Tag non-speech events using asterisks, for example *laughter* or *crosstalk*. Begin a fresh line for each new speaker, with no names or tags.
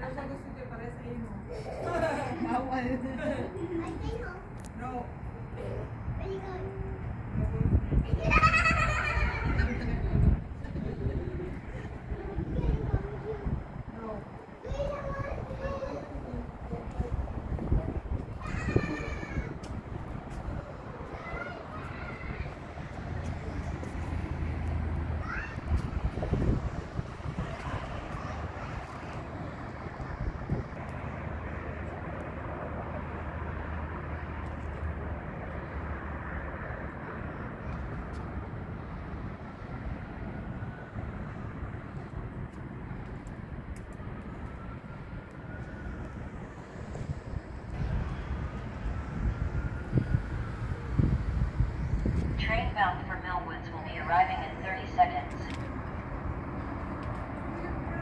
Ang sagot si
Tepare
sa imo. Oh.
Bawal. *laughs*
Train bound for Millwoods will be arriving in 30 seconds.